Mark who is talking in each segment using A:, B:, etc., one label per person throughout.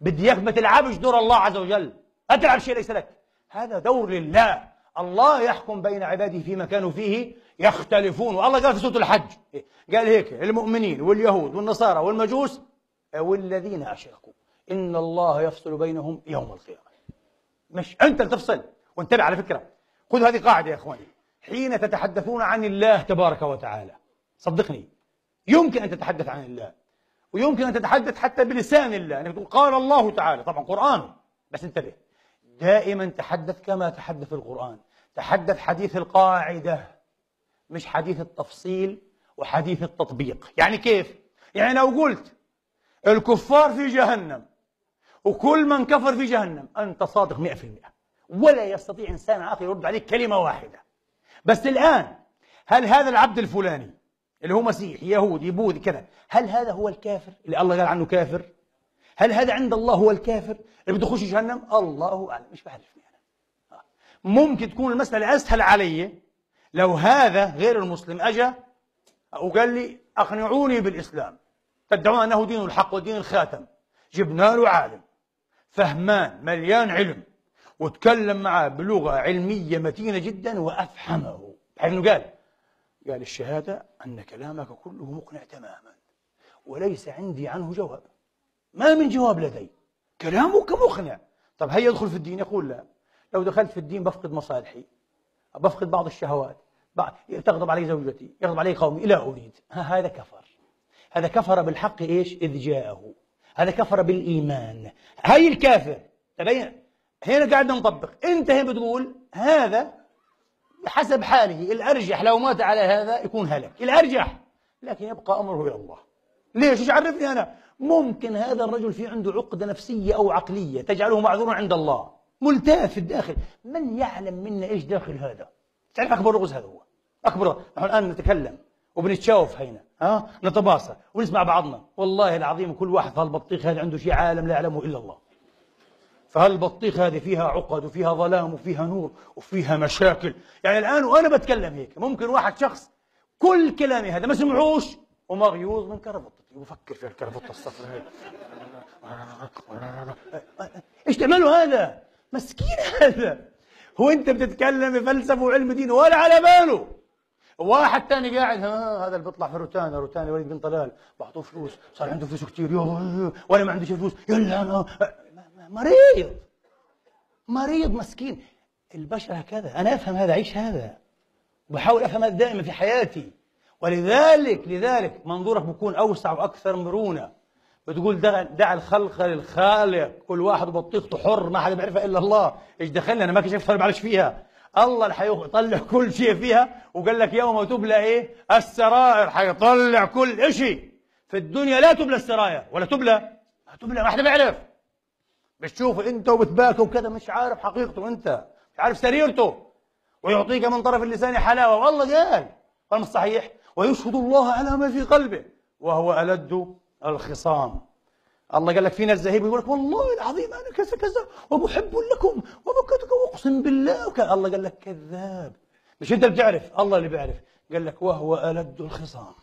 A: بدي إياك ما تلعبش دور الله عز وجل. لا تلعب شيء ليس لك. هذا دور لله. الله يحكم بين عباده فيما كانوا فيه يختلفون. والله قال في سورة الحج. قال هيك المؤمنين واليهود والنصارى والمجوس والذين أشركوا. إن الله يفصل بينهم يوم القيامة. مش أنت اللي تفصل. وانتبه على فكرة. خذ هذه قاعدة يا إخواني. حين تتحدثون عن الله تبارك وتعالى. صدقني. يمكن أن تتحدث عن الله. ويمكن أن تتحدث حتى بلسان الله أنك تقول قال الله تعالى. طبعا قرآن. بس انتبه. دائما تحدث كما تحدث القرآن. تحدث حديث القاعدة مش حديث التفصيل وحديث التطبيق. يعني كيف؟ يعني لو قلت الكفار في جهنم وكل من كفر في جهنم أنت صادق مئة في المئة. ولا يستطيع إنسان آخر يرد عليك كلمة واحدة. بس الآن هل هذا العبد الفلاني اللي هو مسيحي يهودي بوذي كذا. هل هذا هو الكافر؟ اللي الله قال عنه كافر. هل هذا عند الله هو الكافر؟ اللي بده يخش جهنم؟ الله أعلم. مش بعرفني أنا ممكن تكون المسألة أسهل علي. لو هذا غير المسلم أجا وقال لي أقنعوني بالإسلام. تدعون أنه دين الحق ودين الخاتم. جبنا له عالم. فهمان مليان علم. وتكلم معه بلغة علمية متينة جدا وأفهمه. بحيث أنه قال؟ قال الشهادة أن كلامك كله مقنع تماما وليس عندي عنه جواب ما من جواب لدي كلامك مقنع. طب هيا يدخل في الدين؟ يقول لا. لو دخلت في الدين بفقد مصالحي بفقد بعض الشهوات تغضب علي زوجتي يغضب علي قومي لا أريد. هذا كفر. هذا كفر بالحق إيش؟ إذ جاءه. هذا كفر بالإيمان. هاي الكافر. تبين؟ هنا قاعد نطبق. أنت هنا بتقول هذا حسب حاله. الأرجح لو مات على هذا يكون هلك. الأرجح. لكن يبقى أمره إلى الله. ليش؟ إيش عرفني أنا؟ ممكن هذا الرجل في عنده عقدة نفسية أو عقلية تجعله معذورا عند الله. ملتاف في الداخل. من يعلم منا إيش داخل هذا؟ تعرف أكبر رغز هذا هو. أكبر. نحن الآن نتكلم. وبنتشاوف هينا ها؟ نتباصى ونسمع بعضنا. والله العظيم كل واحد في هالبطيخ هذا عنده شيء عالم لا يعلمه إلا الله. فهالبطيخ هذه فيها عقد وفيها ظلام وفيها نور وفيها مشاكل؟ يعني الآن وأنا بتكلم هيك ممكن واحد شخص كل كلامي هذا ما سمعوش ومغيوظ من كرفتي وبفكر في الكرفته الصفراء هي إيش تعملوا هذا؟ مسكين هذا. هو أنت بتتكلم بفلسفة وعلم دين ولا على باله. واحد تاني قاعد ها هذا اللي بيطلع في روتانا روتانا وليد بن طلال بعطوه فلوس صار عنده فلوس كثير وأنا ما عنديش فلوس يلا أنا مريض. مريض مسكين. البشر هكذا. أنا أفهم هذا أعيش هذا. بحاول أفهم هذا دائما في حياتي. ولذلك لذلك منظورك بيكون أوسع وأكثر مرونة. بتقول دع, دع الخلق للخالق. كل واحد بطيخته حر ما حدا بيعرفها إلا الله. إيش دخلني أنا ما كشفت معلش فيها. الله اللي حيطلع كل شيء فيها. وقال لك يوم تبلى إيه؟ السرائر. حيطلع كل شيء في الدنيا لا تبلى السرائر ولا تبلى. ما تبلى ما حدا بيعرف. بتشوف انت وبتباكى وكذا مش عارف حقيقته انت. مش عارف سريرته ويعطيك من طرف اللسان حلاوة. والله قال. قال مش صحيح. ويشهد الله على ما في قلبه. وهو ألد الخصام. الله قال لك في ناس يقول لك والله العظيم أنا كذا كذا ومحب لكم وبكتك وأقسم بالله. وكذا الله قال لك كذاب. مش انت بتعرف؟ الله اللي بيعرف. قال لك وهو ألد الخصام.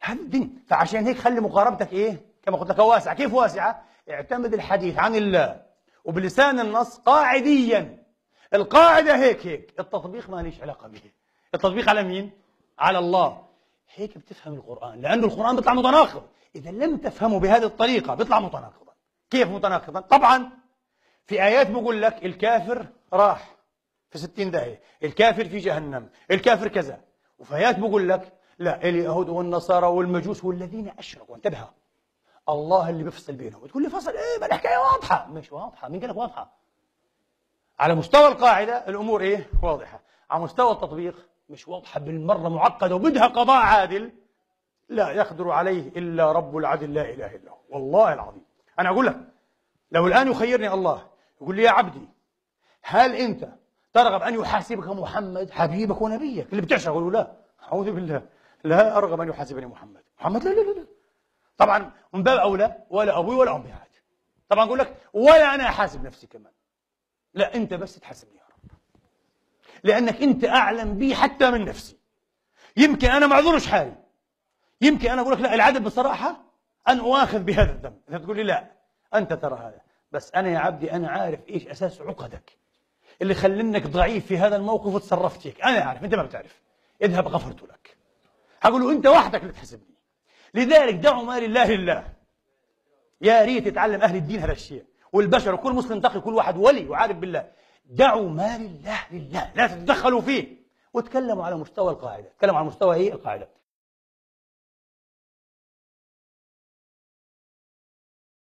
A: هذا الدين فعشان هيك خلي مقاربتك إيه؟ كما قلت لك واسعه كيف واسعة؟ اعتمد الحديث عن الله وبلسان النص قاعديا. القاعدة هيك هيك. التطبيق ما ليش علاقة به. التطبيق على مين؟ على الله. هيك بتفهم القرآن لأنه القرآن بيطلع متناقض. إذا لم تفهمه بهذه الطريقة بيطلع متناقضا. كيف متناقضا؟ طبعا في آيات بقول لك الكافر راح في ستين داهية الكافر في جهنم الكافر كذا. وفي آيات بقول لك لا اليهود والنصارى والمجوس والذين أشركوا. انتبه. الله اللي بيفصل بينهم. تقول لي فصل. إيه ما الحكاية واضحة. مش واضحة. مين قال لك واضحة؟ على مستوى القاعدة الأمور إيه؟ واضحة. على مستوى التطبيق مش واضحة. بالمرة معقدة وبدها قضاء عادل لا يقدر عليه إلا رب العدل لا إله إلا هو. والله العظيم. أنا أقول لك لو الآن يخيرني الله يقول لي يا عبدي هل أنت ترغب أن يحاسبك محمد حبيبك ونبيك؟ اللي بتعشق أقول لا. أعوذ بالله. لا أرغب أن يحاسبني محمد. محمد لا لا لا, لا. طبعا من باب أولى ولا أبوي ولا أمي عاد. طبعا أقول لك ولا أنا أحاسب نفسي كمان. لا أنت بس تحاسبني لأنك أنت أعلم بي حتى من نفسي. يمكن أنا معذورش حالي. يمكن أنا أقول لك لا العدل بصراحة أن أؤاخذ بهذا الذنب أنت تقول لي لا أنت ترى هذا. بس أنا يا عبدي أنا عارف إيش أساس عقدك. اللي خلنك ضعيف في هذا الموقف وتصرفت هيك أنا عارف أنت ما بتعرف. اذهب غفرت لك. هقول له أنت وحدك اللي تحسبني لذلك دعوا ما لله لله يا ريت يتعلم أهل الدين هذا الشيء. والبشر وكل مسلم تقي كل واحد ولي وعارف بالله. دعوا ما لله لله لا تتدخلوا فيه. وتكلموا على مستوى القاعدة. تكلموا على مستوى إيه؟ القاعدة.